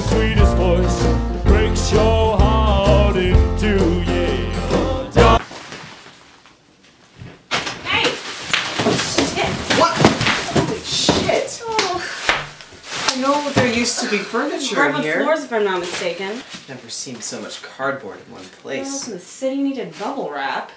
the sweetest voice breaks your heart in two. Yeah. Hey! Shit! What? Holy shit! I know there used to be furniture in here. floors, if I'm not mistaken. Never seen so much cardboard in one What else place. in the city needed bubble wrap?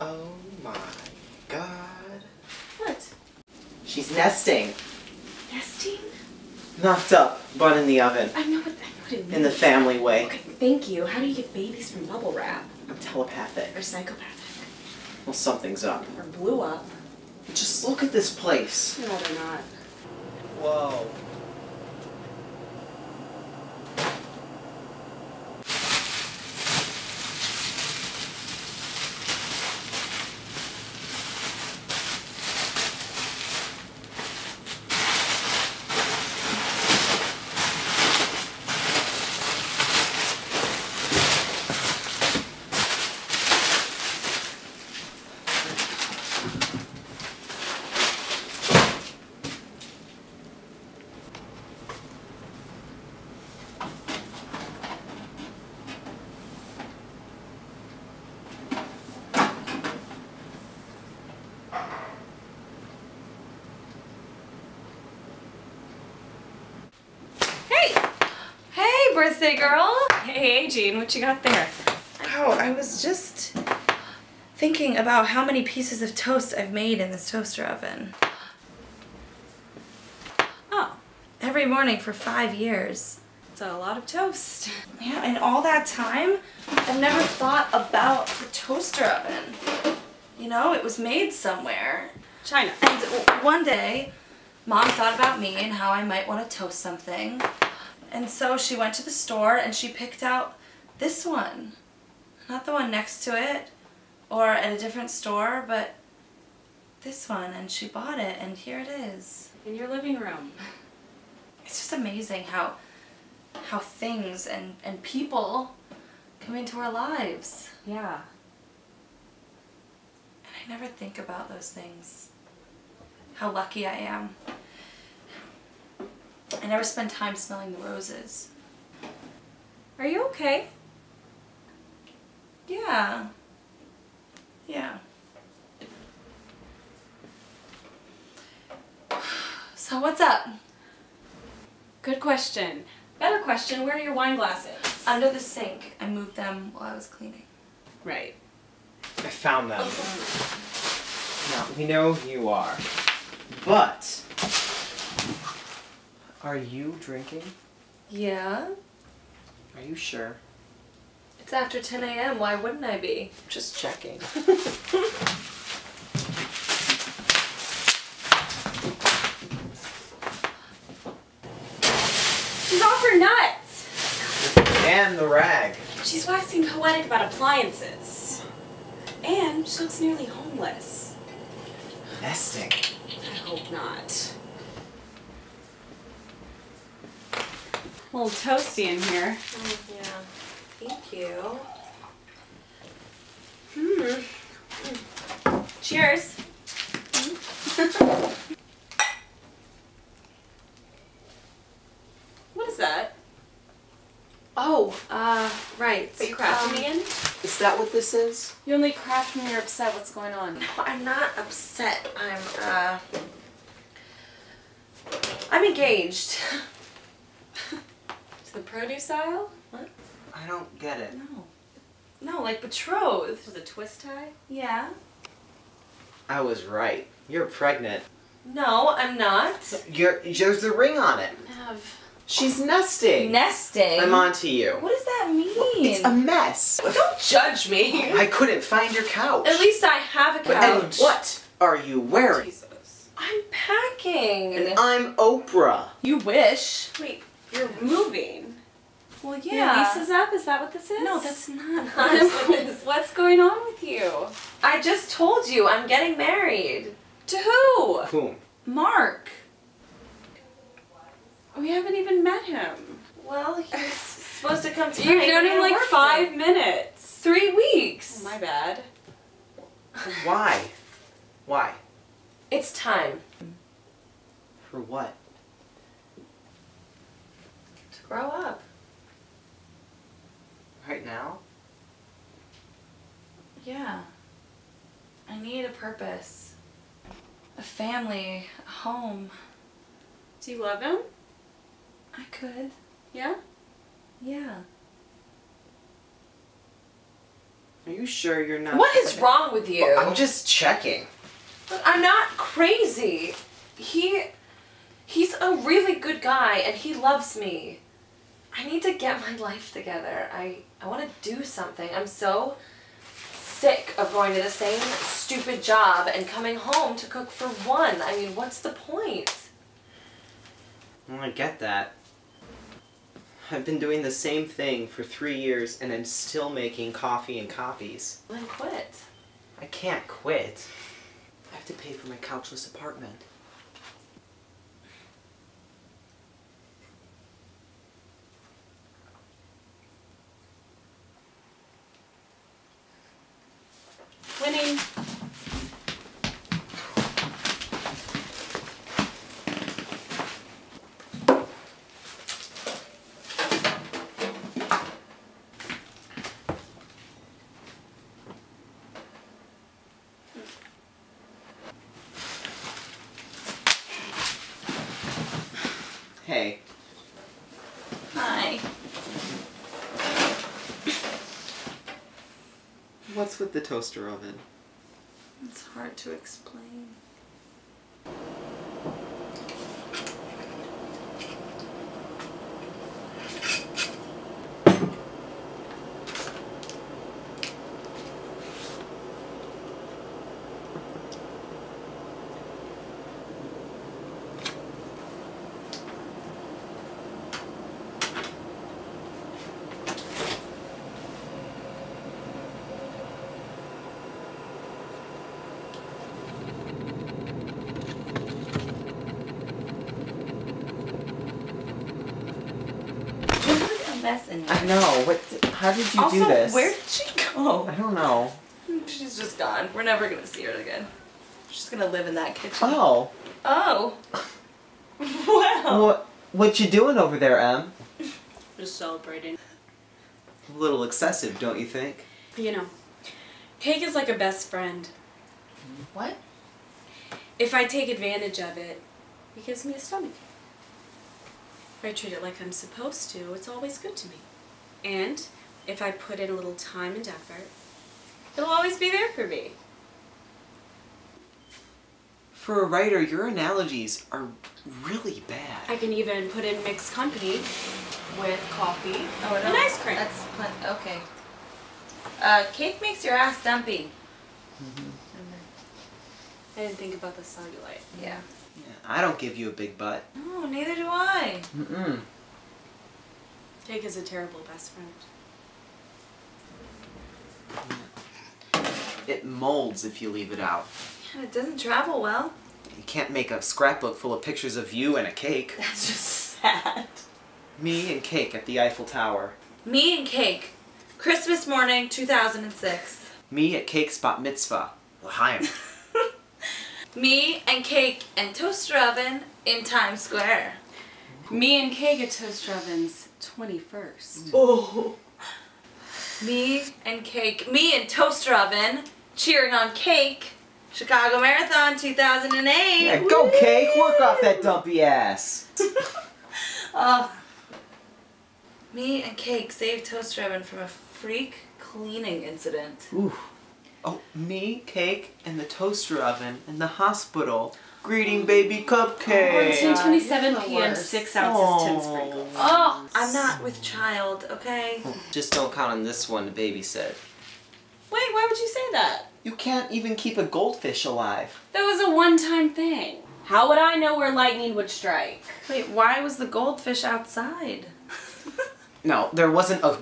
Oh my god. What? She's nesting. Nesting? Knocked up, bun in the oven. I know what, I know what it means. In the family way. Okay, thank you. How do you get babies from bubble wrap? I'm telepathic. Or psychopathic? Well, something's up. Or blew up? Just look at this place. No, they're not. Whoa. Hey! Hey, birthday girl! Hey, Jean, what you got there? Oh, I was just thinking about how many pieces of toast I've made in this toaster oven. Oh, Every morning for five years. it's a lot of toast. Yeah, and all that time, I've never thought about the toaster oven. You know, it was made somewhere. China. And one day, mom thought about me and how I might want to toast something. And so she went to the store and she picked out this one. Not the one next to it or at a different store, but this one. And she bought it, and here it is. In your living room. It's just amazing how how things and, and people come into our lives. Yeah. And I never think about those things. How lucky I am. I never spend time smelling the roses. Are you okay? Yeah. Yeah. So what's up? Good question. Better question, where are your wine glasses? Under the sink. I moved them while I was cleaning. Right. I found them. Now, we know who you are. But. Are you drinking? Yeah. Are you sure? It's after 10 a.m. Why wouldn't I be? Just checking. She's off her nuts! and the rag. She's waxing poetic about appliances. And she looks nearly homeless. Nesting. I hope not. A little toasty in here. yeah. Thank you. Hmm. Cheers. what is that? Oh, uh, right. Are you crafting Um, again? Is that what this is? You only craft when you're upset. What's going on? No, I'm not upset. I'm, uh. I'm engaged. To the produce aisle? What? I don't get it. No. No, like betrothed. With a twist tie? Yeah. I was right. You're pregnant. No, I'm not. You're, there's the ring on it. Have. She's nesting. Nesting. I'm on to you. What does that mean? It's a mess. Don't judge me. I couldn't find your couch. At least I have a But- and couch. what are you wearing? Jesus. I'm packing. And I'm Oprah. You wish. Wait, you're moving. Well, yeah. Your yeah. lease is up? Is that what this is? No, that's not. What is- What's going on with you? I just told you I'm getting married. To who? Whom? Mark. We haven't even met him. Well, he's supposed to come tonight. You've known We him like five day. minutes. Three weeks. Oh, my bad. Why? Why? It's time. For what? Grow up. Right now? Yeah. I need a purpose. A family, a home. Do you love him? I could. Yeah? Yeah. Are you sure you're not? What is wrong with you? Well, I'm just checking. But I'm not crazy. He he's a really good guy and he loves me. I need to get my life together. I I want to do something. I'm so sick of going to the same stupid job and coming home to cook for one. I mean, what's the point? Well, I get that. I've been doing the same thing for three years and I'm still making coffee and copies. Then quit. I can't quit. I have to pay for my couchless apartment. Winning. Hey, Hi. what's with the toaster oven? It's hard to explain. There's like a mess in I know. What? How did you also, do this? where did she go? I don't know. She's just gone. We're never gonna see her again. She's gonna live in that kitchen. Oh. Oh. wow. What? What you doing over there, Em? Just celebrating. A little excessive, don't you think? You know, cake is like a best friend. What? If I take advantage of it, it gives me a stomach. If I treat it like I'm supposed to, it's always good to me. And if I put in a little time and effort, it'll always be there for me. For a writer, your analogies are really bad. I can even put in mixed company with coffee Oh, and ice cream. That's plen- okay. Uh, cake makes your ass dumpy. I didn't think about the cellulite. Yeah. Yeah, I don't give you a big butt. No, neither do I. Mm-mm. Cake is a terrible best friend. It molds if you leave it out. Yeah, it doesn't travel well. You can't make a scrapbook full of pictures of you and a cake. That's just sad. Me and cake at the Eiffel Tower. Me and cake. Christmas morning, 2006. Me at Cake's Bat Mitzvah. L'chaim. Me and cake and toaster oven in Times Square. Me and cake at Toaster Oven's 21st. Oh. Me and cake. Me and toaster oven cheering on cake. Chicago Marathon 2008. Yeah, go Woo! cake! Work off that dumpy ass! Oh. Me and cake saved toaster oven from a freak cleaning incident. Ooh. Oh, me, cake, and the toaster oven in the hospital. Greeting baby cupcake! Oh, 10:27 you're p.m. Six ounces, ten Oh. sprinkles. Oh, I'm not with child, okay? Just don't count on this one to babysit. Wait, why would you say that? You can't even keep a goldfish alive. That was a one-time thing. How would I know where lightning would strike? Wait, why was the goldfish outside? No, there wasn't a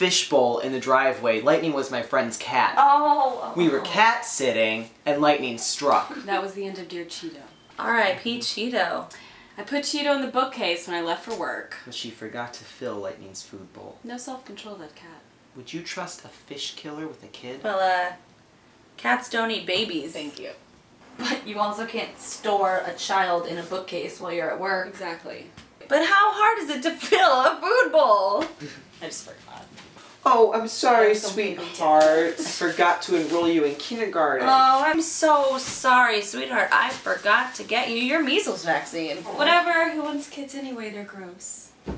fishbowl in the driveway. Lightning was my friend's cat. Oh. We were cat sitting, and lightning struck. That was the end of Dear Cheeto. R.I.P. Cheeto. I put Cheeto in the bookcase when I left for work. But she forgot to fill Lightning's food bowl. No self-control, that cat. Would you trust a fish killer with a kid? Well, uh, cats don't eat babies. Thank you. But you also can't store a child in a bookcase while you're at work. Exactly. But how hard is it to fill a food bowl? I just forgot. Oh, I'm sorry, sweetheart. I forgot to enroll you in kindergarten. Oh, I'm so sorry, sweetheart. I forgot to get you your measles vaccine. Oh. Whatever. Who wants kids anyway? They're gross.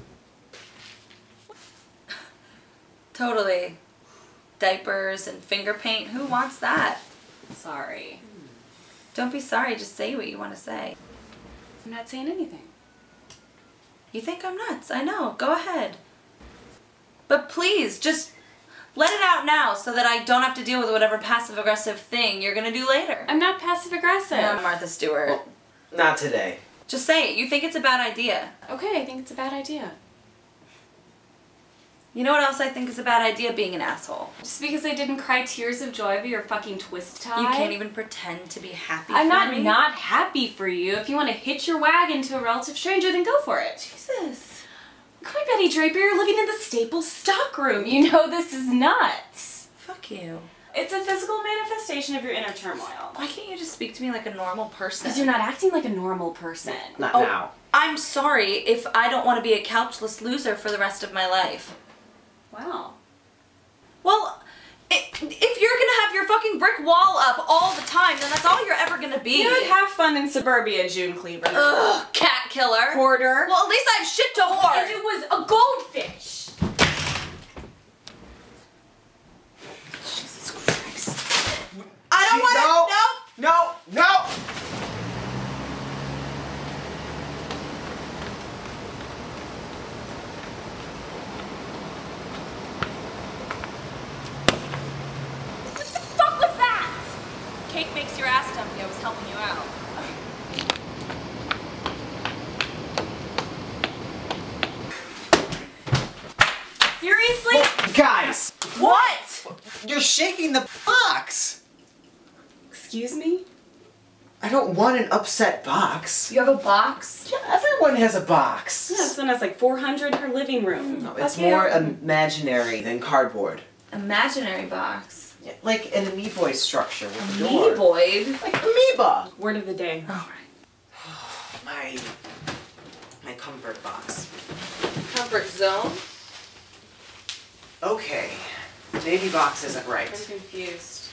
Totally. Diapers and finger paint. Who wants that? Sorry. Don't be sorry. Just say what you want to say. I'm not saying anything. You think I'm nuts. I know. Go ahead. But please, just let it out now so that I don't have to deal with whatever passive aggressive thing you're going to do later. I'm not passive aggressive. I'm Martha Stewart. Well- Not today. Just say it. You think it's a bad idea. Okay, I think it's a bad idea. You know what else I think is a bad idea? Being an asshole. Just because I didn't cry tears of joy over your fucking twist tie. You can't even pretend to be happy I'm for not me. not happy for you. If you want to hitch your wagon to a relative stranger, then go for it. Jesus. Come on, Betty Draper, you're living in the Staples stockroom. You know this is nuts. Fuck you. It's a physical manifestation of your inner turmoil. Why can't you just speak to me like a normal person? Because you're not acting like a normal person. Not Oh. now. I'm sorry if I don't want to be a couchless loser for the rest of my life. Wow. Well, i- if you're gonna have your fucking brick wall up all the time, then that's all you're ever gonna be. You would have fun in suburbia, June Cleaver. Ugh, cat killer. Hoarder. Well, at least I have shit to hoard. and it was a goldfish. Jesus Christ. I don't want to. No. No. No, no! What the fuck was that? Cake makes your ass dumpy. I was helping you out. Seriously? Guys! What? You're shaking the box! Excuse me? I don't want an upset box. You have a box? Yeah, everyone has a box. Yeah, this one has like 400 in her living room. No, it's you. more imaginary than cardboard. Imaginary box. Yeah, like an amoeboid structure with a door. Amoeboid. Like amoeba. Word of the day. All right. My my comfort box. Comfort zone. Okay, maybe box isn't right. I'm confused.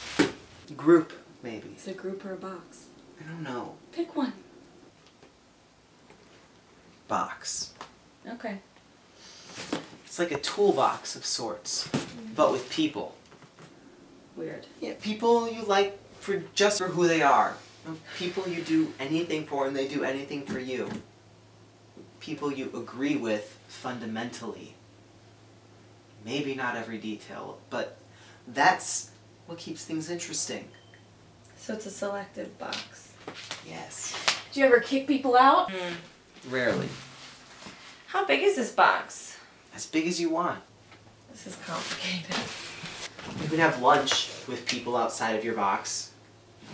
Group, maybe. Is it a group or a box? I don't know. Pick one. Box. Okay. It's like a toolbox of sorts, mm-hmm. but with people. Weird. Yeah, people you like for just for who they are. People you do anything for and they do anything for you. People you agree with fundamentally. Maybe not every detail, but that's what keeps things interesting. So it's a selective box. Yes. Do you ever kick people out? Hmm. Rarely. How big is this box? As big as you want. This is complicated. You can have lunch with people outside of your box.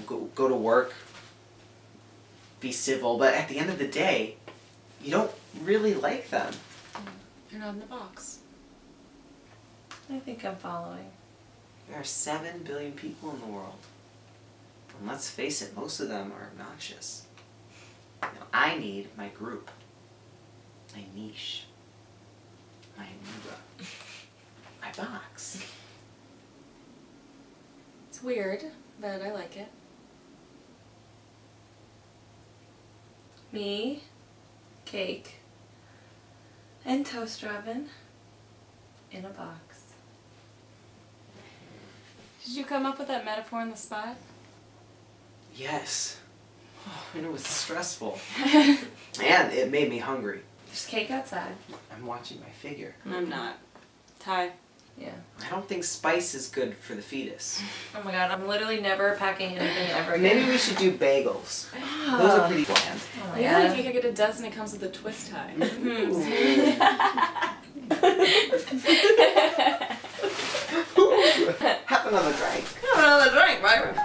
Go, go to work. Be civil, but at the end of the day, you don't really like them. You're not in the box. I think I'm following. There are 7 billion people in the world. And let's face it, most of them are obnoxious. Now, I need my group, my niche, my amoeba, my box. It's weird, but I like it. Me, cake, and toaster oven in a box. Did you come up with that metaphor on the spot? Yes. Oh, and it was stressful. and it made me hungry. There's cake outside. I'm watching my figure. I'm not. Thai. Yeah. I don't think spice is good for the fetus. Oh my god, I'm literally never packing anything ever again. Maybe we should do bagels. Those are pretty ah. bland. Oh Yeah, god. if you could get a dozen, it comes with a twist tie. Mm-hmm. Have another drink. Have another drink, right?